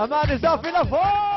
A man o final.